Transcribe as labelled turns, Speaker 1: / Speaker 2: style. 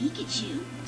Speaker 1: Pikachu.